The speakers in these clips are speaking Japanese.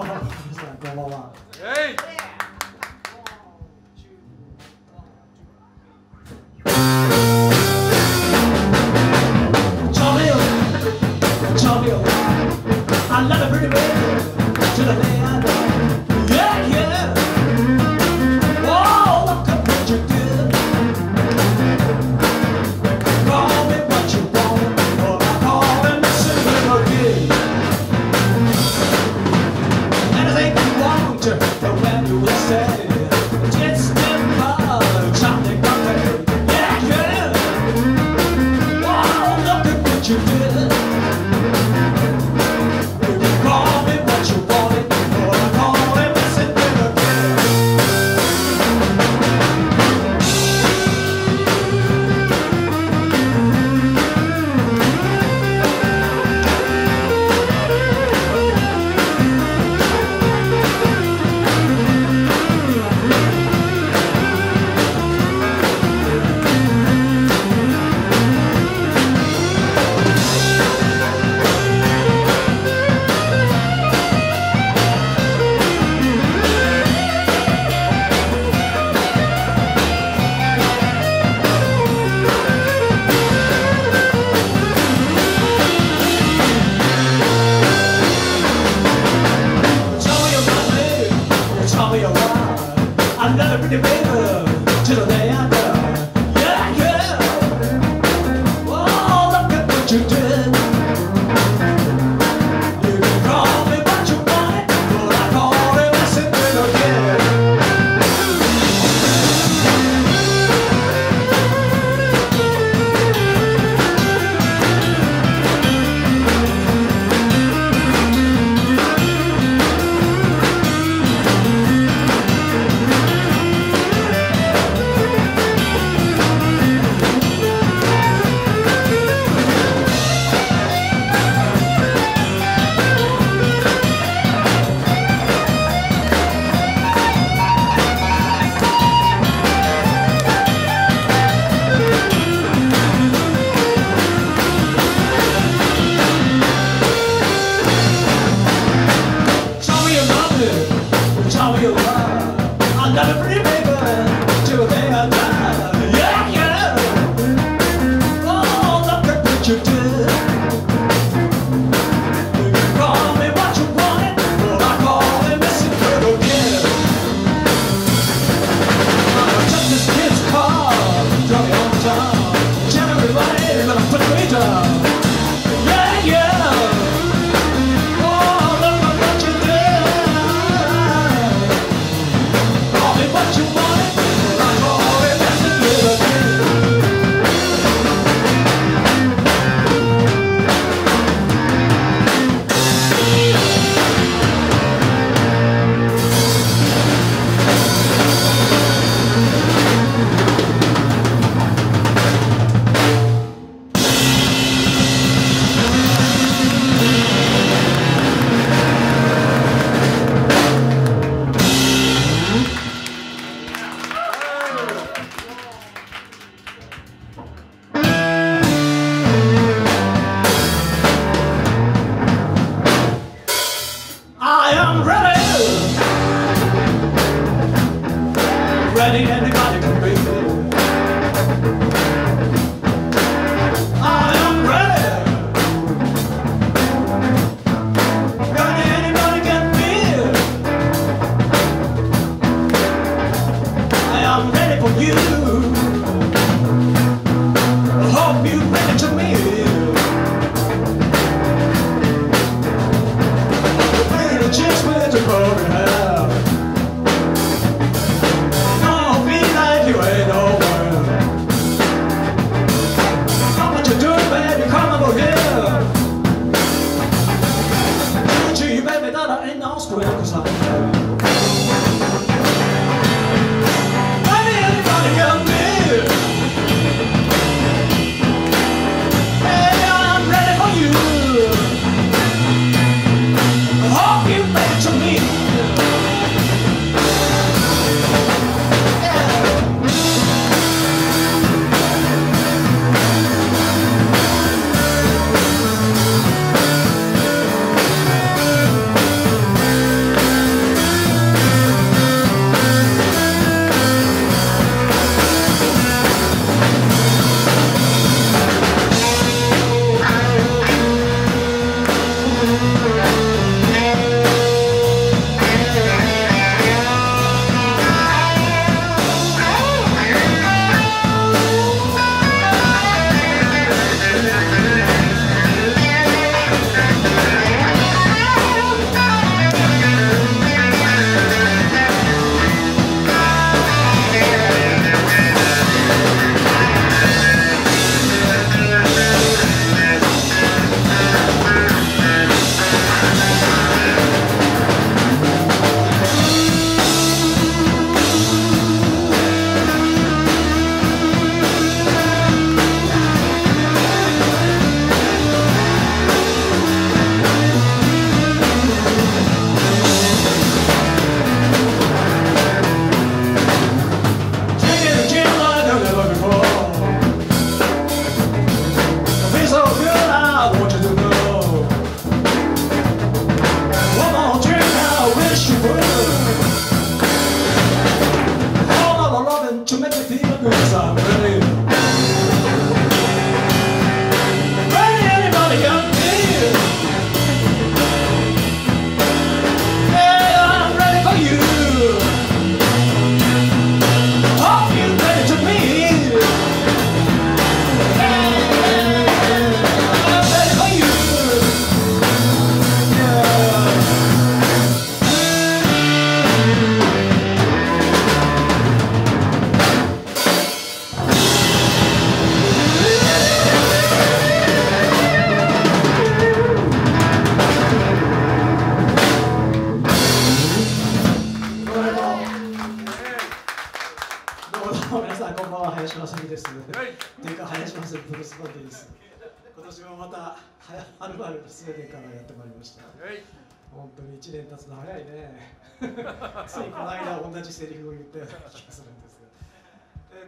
こんばんは。えい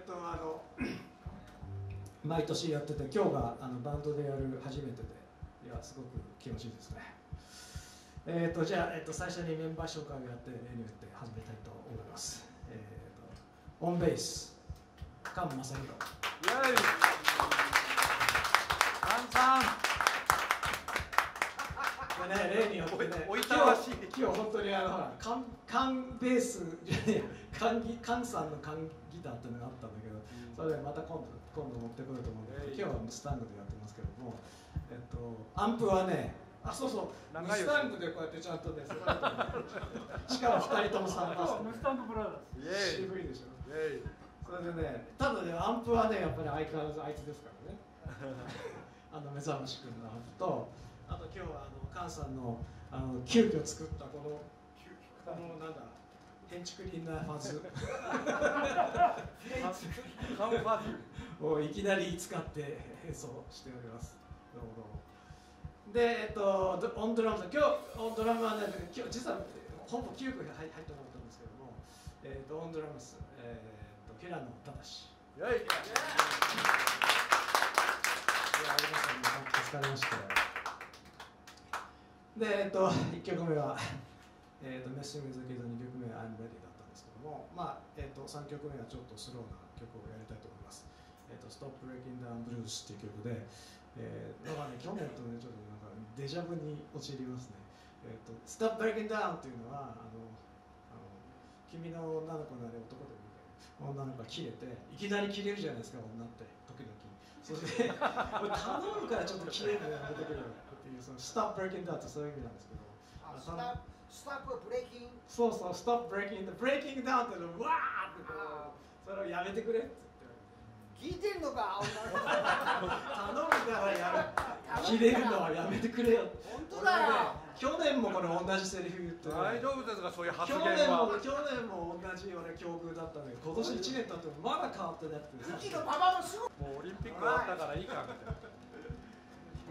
っとあの 毎年やってて今日があのバンドでやる初めてでいやすごく気持ちいいですね。えっとじゃあ、えっと最初にメンバー紹介をやって例によって始めたいと思います。えっとオンベース菅正宏イエイ。カンさん。これね、例によってね、おいおいたわしい。今日本当にあのほら、カンカンベースじゃねえや、カンギカンさんのカンギターっていうのがあったんだけど、それでまた今度今度持ってくると思うんだけど、今日はスタンドでやってますけども、えっとアンプはね、あそうそう、仲良しスタンドでこうやってちゃんとね、そこにしかも二人とも参加してムスタンドブラザーズ渋いでしょ。それでね、ただね、アンプはね、やっぱり相変わらずあいつですからね。あの目覚まし君のアンプと、あと今日はあの菅さんのあの急遽作ったこのこのなんだ建築林なファズカンファズをいきなり使って演奏しております。どうもどうもで、えっと、ドオンドラムさん、今日オンドラムはね、今日実はほぼ9部が入入ってなかったんですけども、えっと、オンドラムス、えっと、平野正。イエイいや、有馬さんに助かりましたよ。で、えっと、1曲目は、えっと、メッシング・ズ・キード2曲目は I'm Ready だったんですけども、まあ、えっと、3曲目はちょっとスローな曲をやりたいと思います。えっと、Stop Breaking Down Blues っていう曲で、えー、だかね、去年とね、ちょっとなんかデジャブに陥りますね。えっと、Stop Breaking Down っていうのは、あの、あの君の女の子なり男でもいいけど女の子が切れていきなり切れるじゃないですか女って時々そして 頼むからちょっと切れるのやめてくれよっていうその Stop breaking down ってそういう意味なんですけどあスタップスタップブレイキングそうそう Stop breaking the breaking down っていうのをわーってこうそれをやめてくれって聞いてんのか女の子言って頼むから。やめ切れるのはやめてくれよ本当だよ去年もこれ同じセリフ言ってね大丈夫ですかそういう発去言年もは去年も同じ俺境遇だったんだけど今年1年経ってもまだ変わってなくてうちのパパもすぐもうオリンピック終わったからいいかみた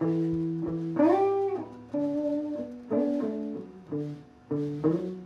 いな Thank you.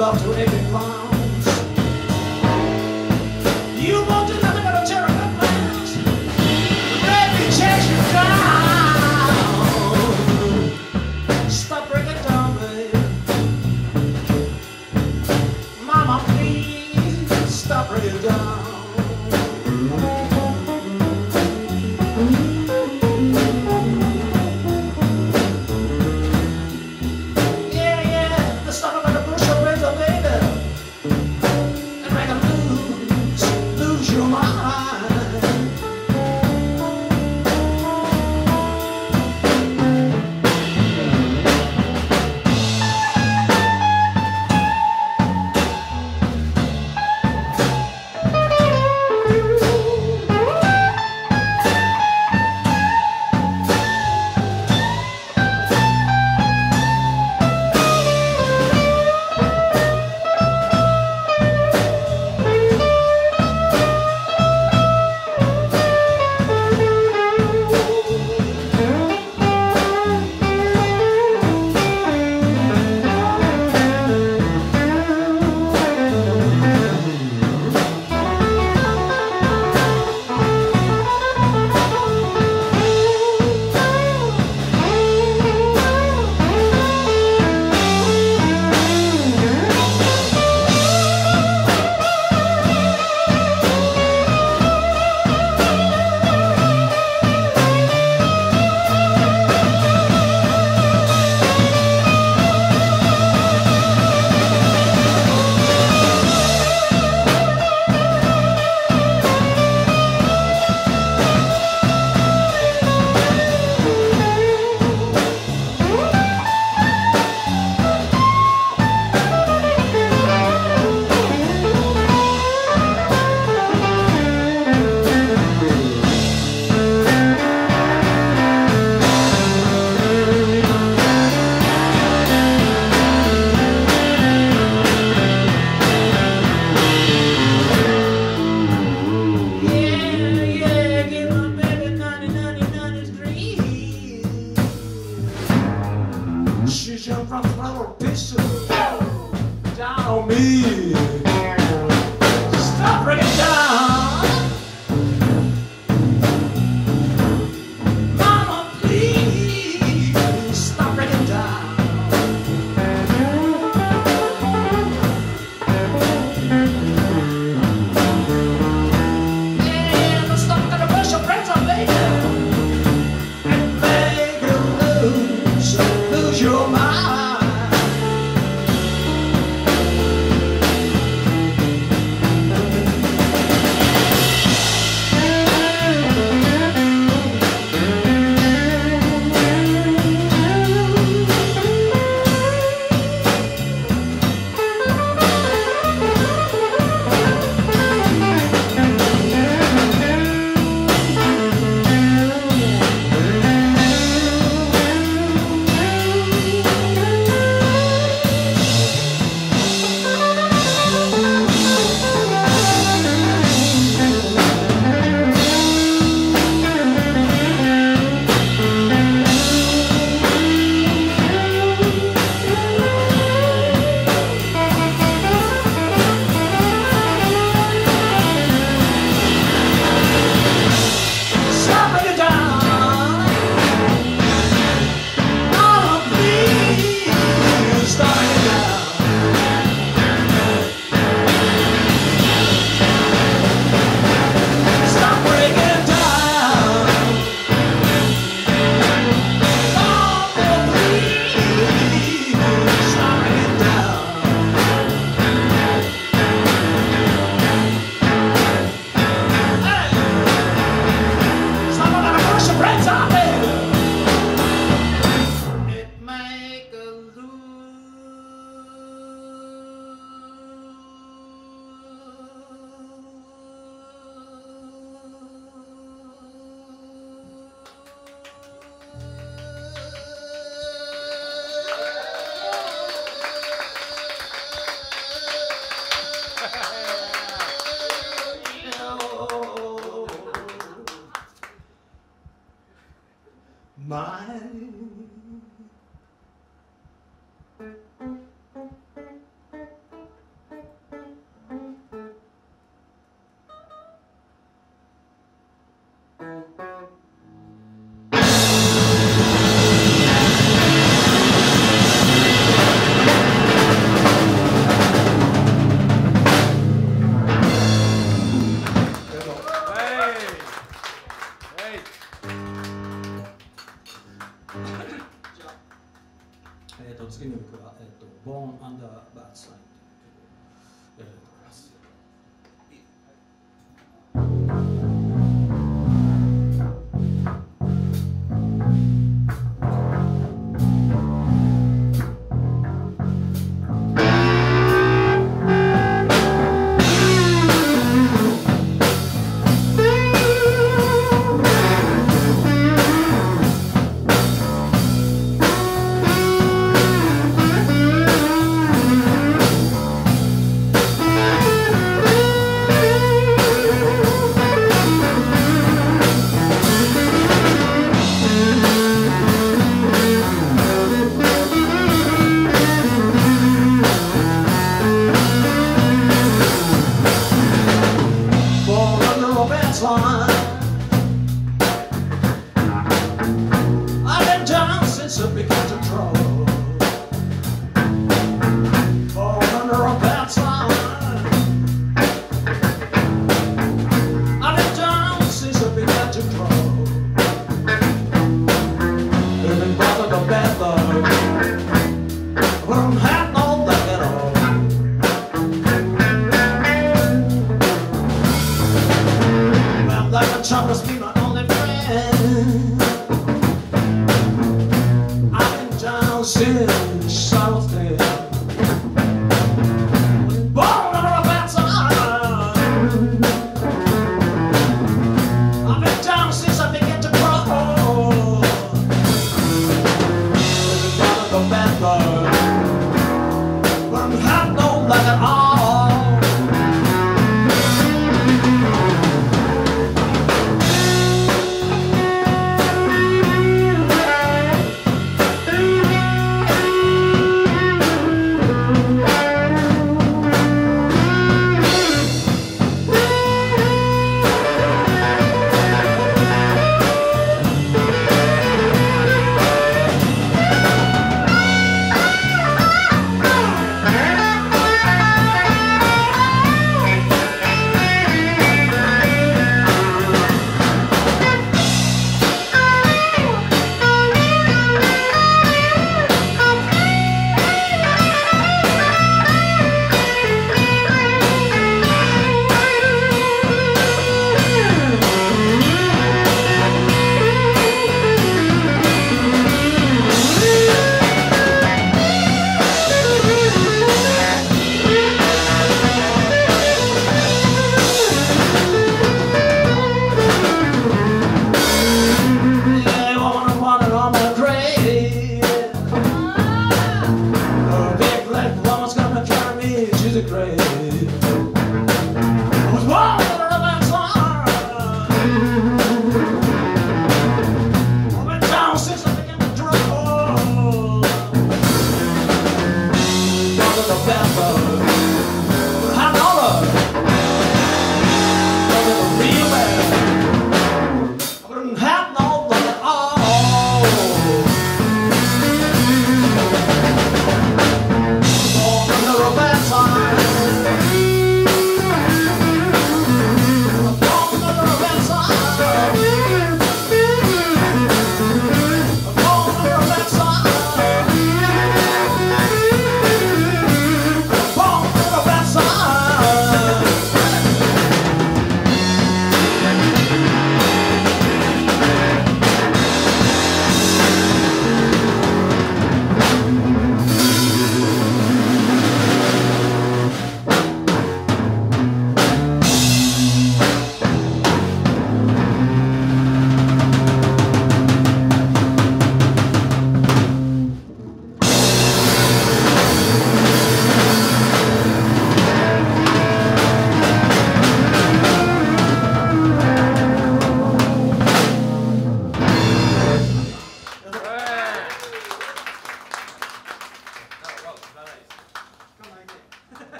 love to everyone.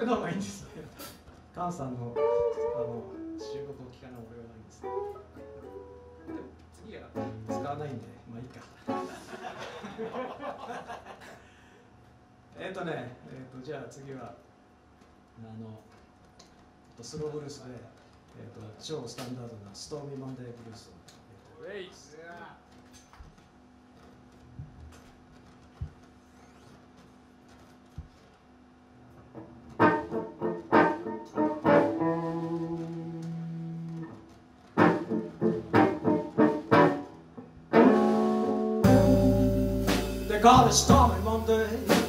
逆の方がいいんですね菅さんのあの仕事を聞かない俺が悪いんですでも次は使わないんでまあいいか。えっとねえっ、とじゃあ次はあのスローブルースで、えー、と超スタンダードなストーミーマンデーブルースを。やってウェイ They call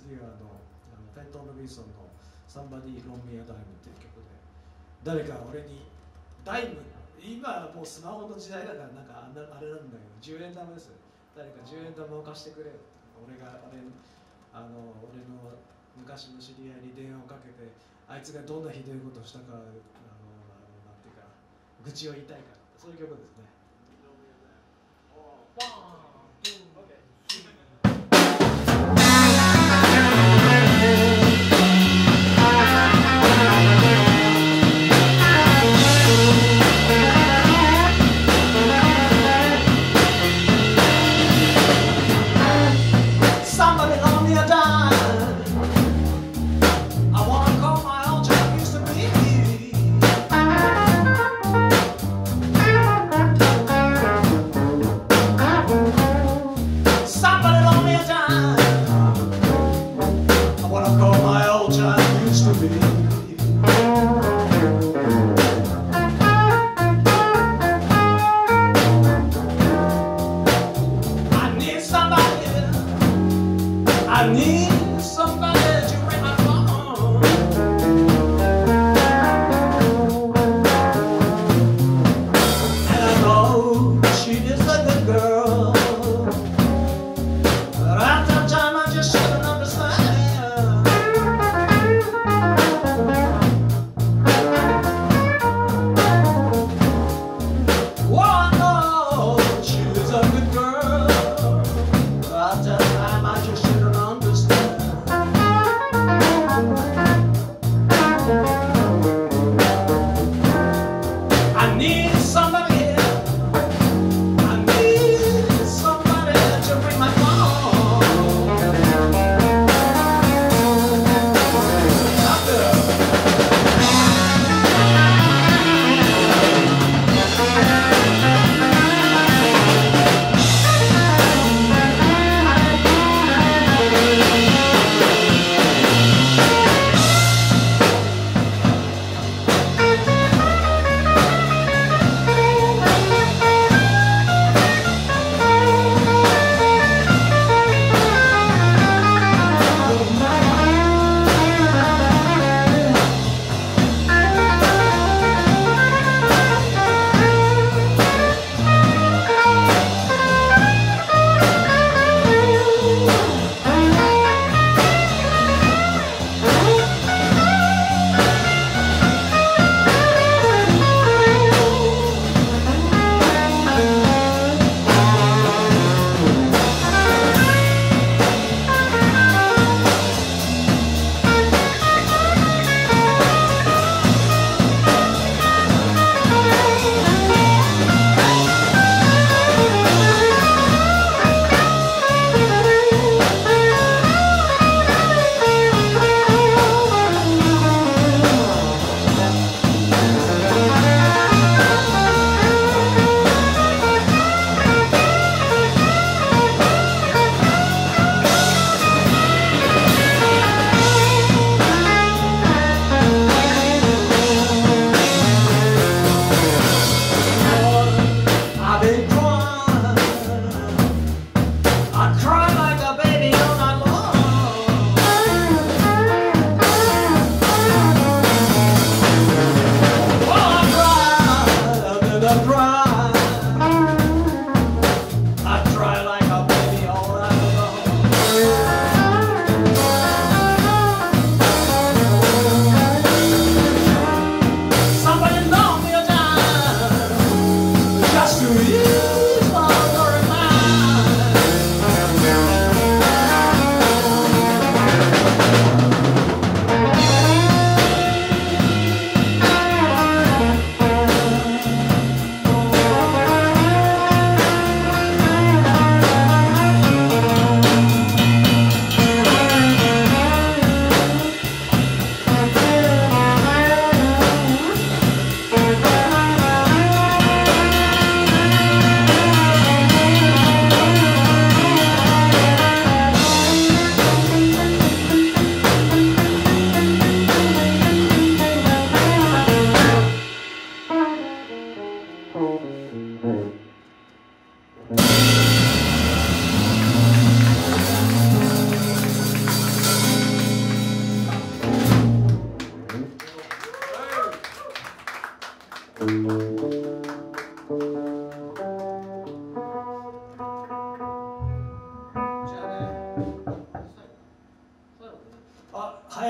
次はあのあのフェントン・ロビンソンの「サンバディ・ロン・ミア・ダイム」っていう曲で誰か俺にダイム今はもうスマホの時代だからなんかあれなんだけど10円玉です誰か10円玉を貸してくれよ俺が俺あの俺の昔の知り合いに電話をかけてあいつがどんなひどいことをしたかあのあのなんていうか愚痴を言いたいからそういう曲ですね。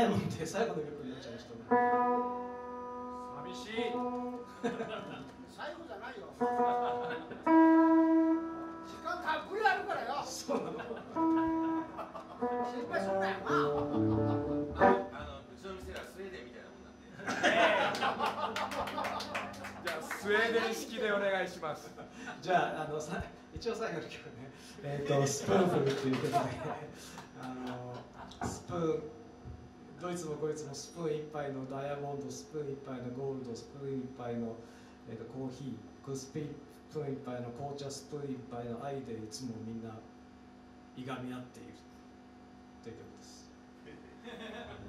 早いもんで最後の曲になっちゃいましたね寂しい。最後じゃないよ。時間たっぷりあるからよ。そうなの心配すんなよな。あのうちの店がスウェーデンみたいなもんなんで。じゃあスウェーデン式でお願いします。じゃああのさ一応最後の曲ねえっ、とスプーンフルっていう曲であのスプーンどいつもこいつもスプーン一杯のダイヤモンドスプーン一杯のゴールドスプーン一杯の、えー、とコーヒースプーン一杯の紅茶スプーン一杯の愛でいつもみんないがみ合っているという曲です。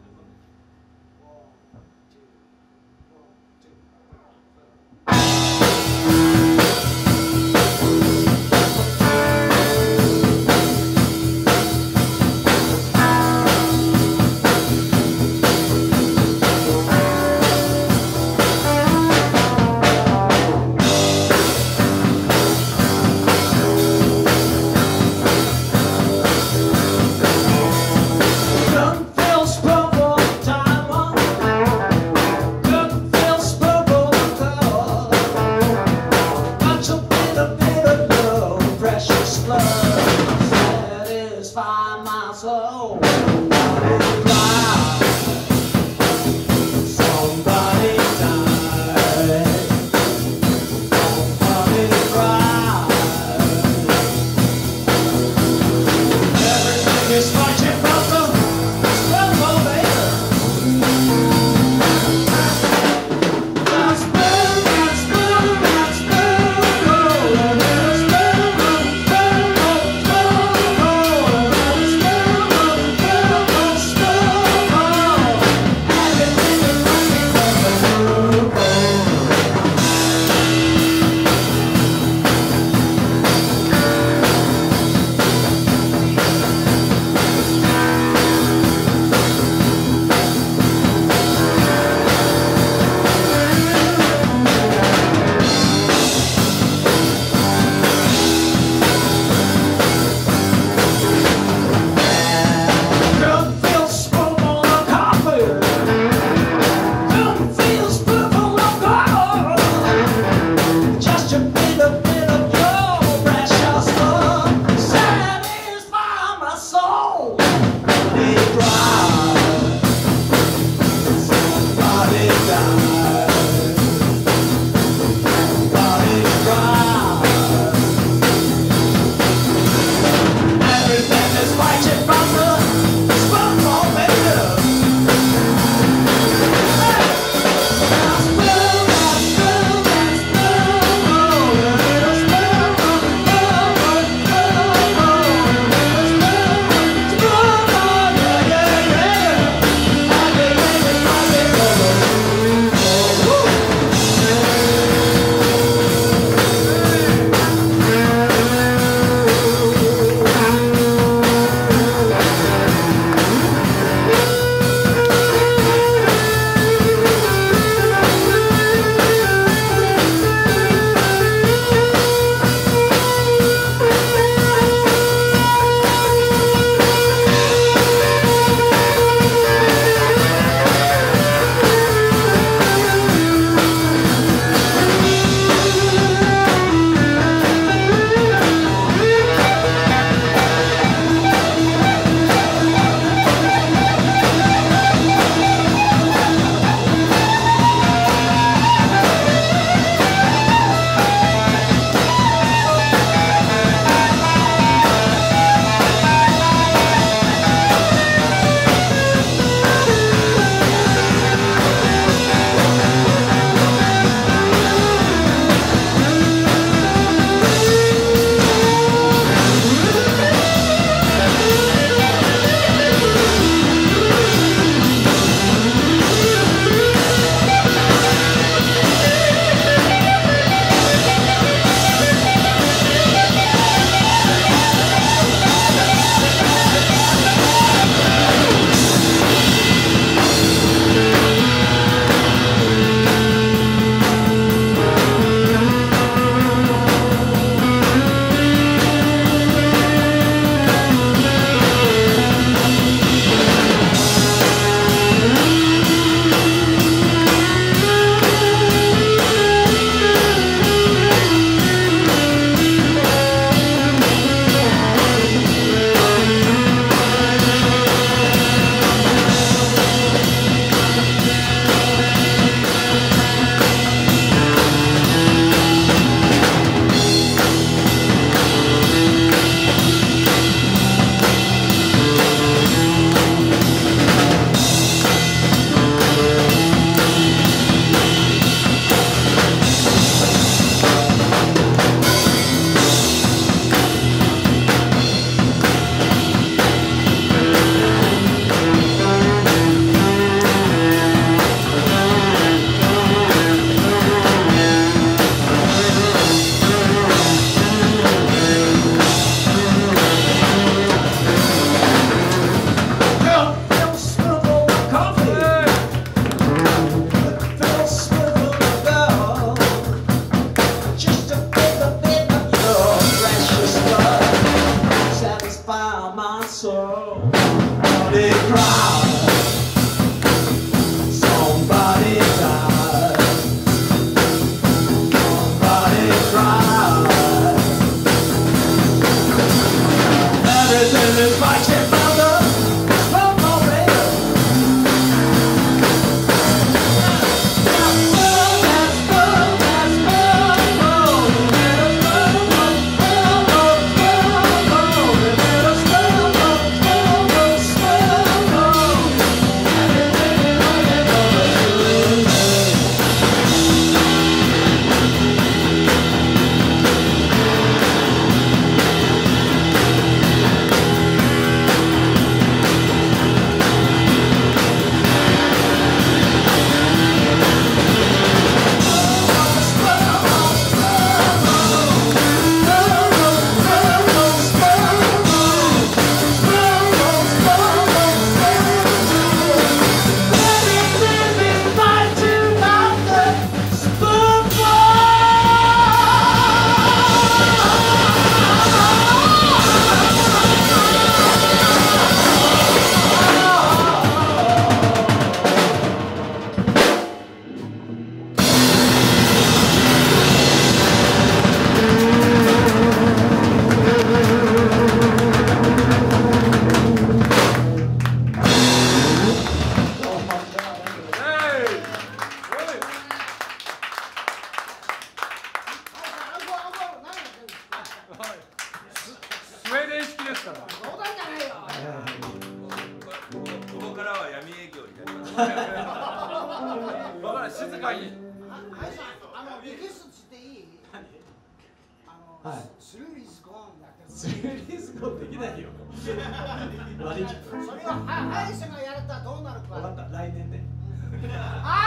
I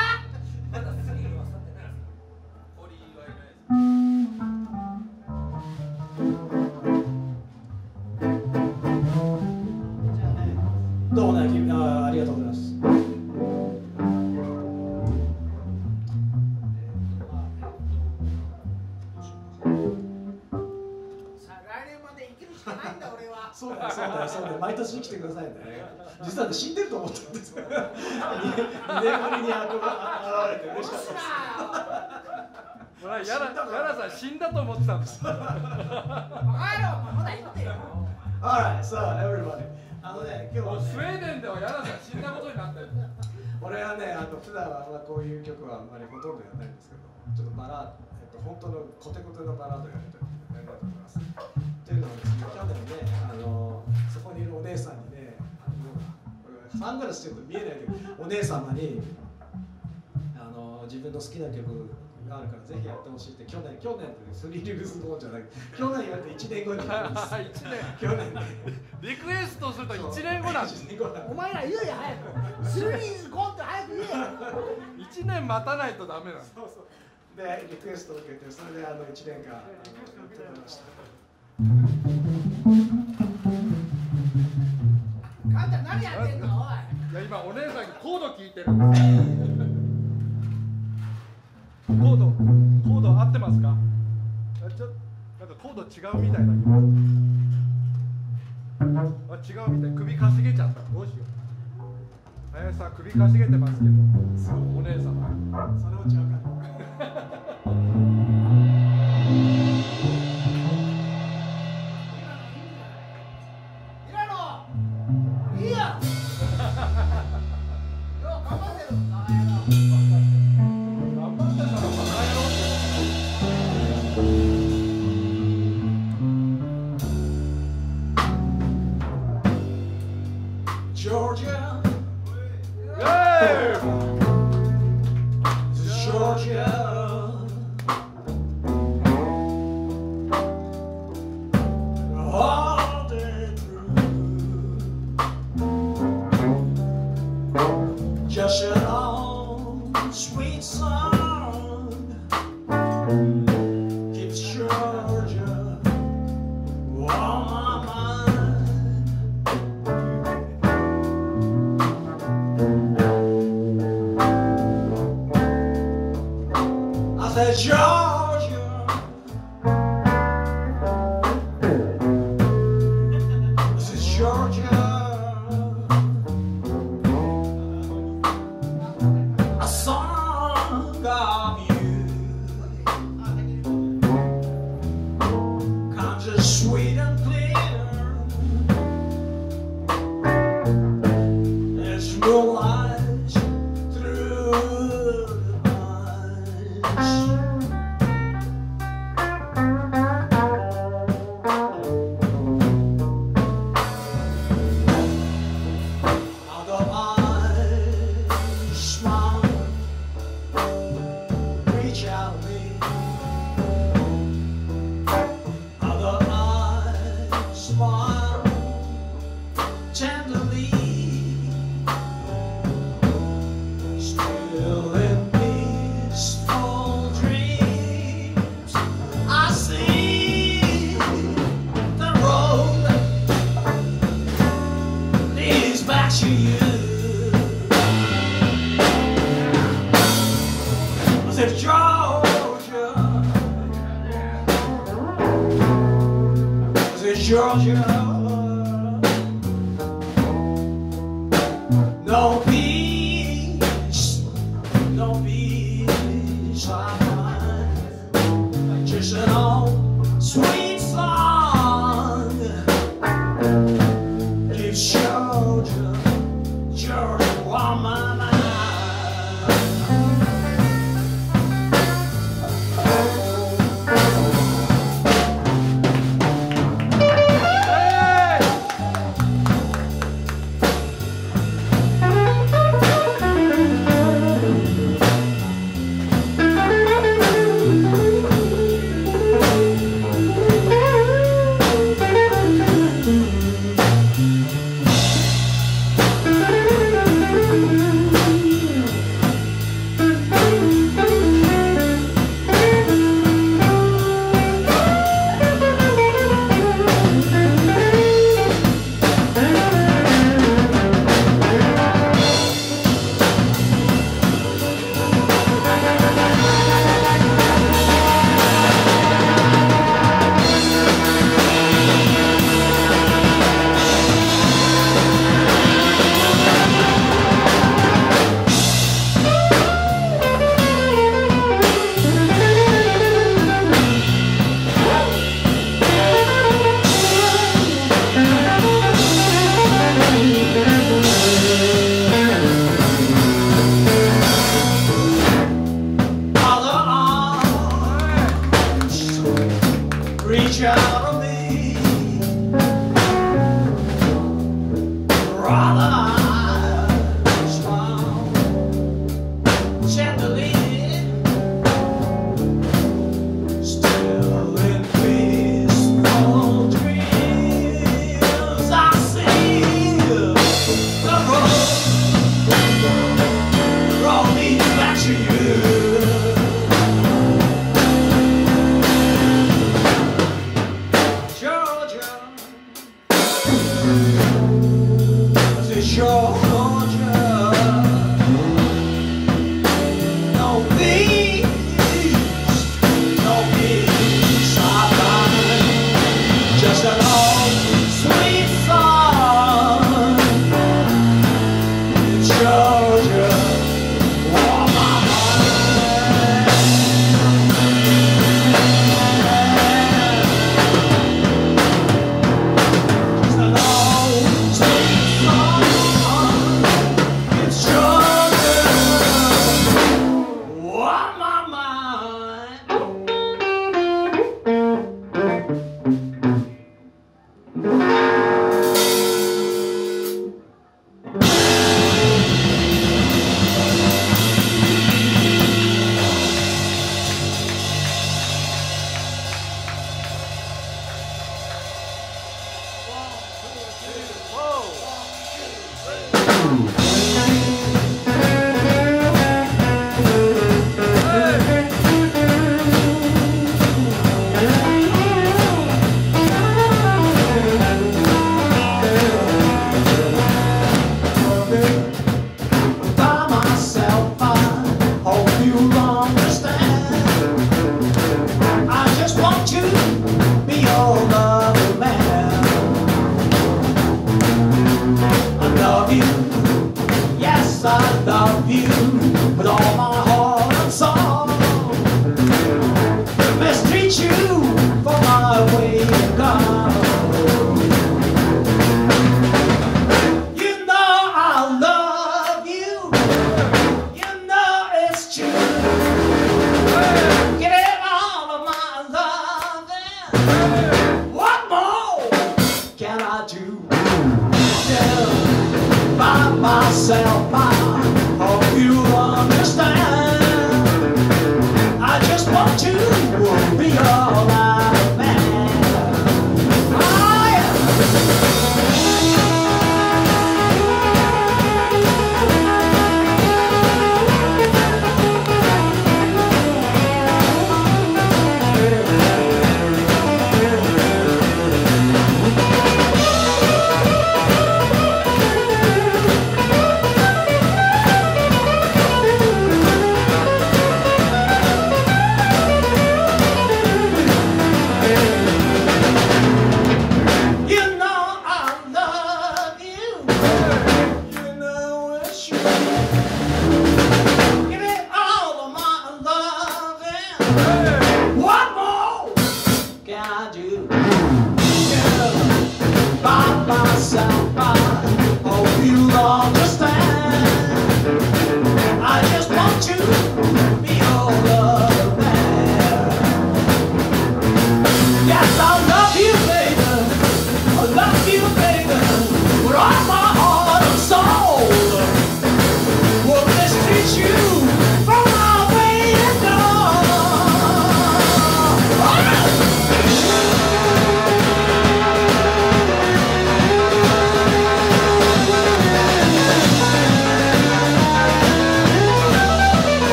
よ、そうだよ、毎年来てくださいね。実はね、死んでると思ったんですよ。2年ぶりに現れて嬉しかったです。ほらやらやらさん死んだと思ってたんですバカ野郎まだ生きてよ Alright, so everybody. あのね、今日は、スウね、ェーデンではやらさん死んだことになってる俺はね、あの普段はこういう曲はあんまりほとんどやらないんですけど、ちょっとバラえっと、本当のコテコテのバラードやりたいとやりたいと思います。というのはですね、去年ね、あのにいるお姉さんにね、あのサングラスしてると見えないけど、お姉様にあの自分の好きな曲があるからぜひやってほしいって去年去年ってスリリングスの方じゃない。去年言われて1年後にやります。1年。去年。ねリクエストすると1年後なんです1年後なんお前ら言えよ早く。スルーイズゴーンって早く言え。よ1年待たないとダメなんですそうそう。でリクエストを受けてそれであの1年間あのやってきましたあんた何やってんの？おい。いや今お姉さんにコード聞いてる。コードコード合ってますか？あちょなんかコード違うみたいだけど。あ違うみたい。首かしげちゃった。どうしよう。林さん首かしげてますけど。お姉様。そのうちわかる